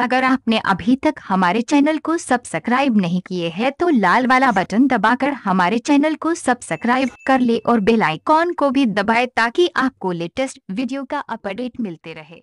अगर आपने अभी तक हमारे चैनल को सब्सक्राइब नहीं किए हैं तो लाल वाला बटन दबाकर हमारे चैनल को सब्सक्राइब कर ले और बेल आइकॉन को भी दबाए ताकि आपको लेटेस्ट वीडियो का अपडेट मिलते रहे।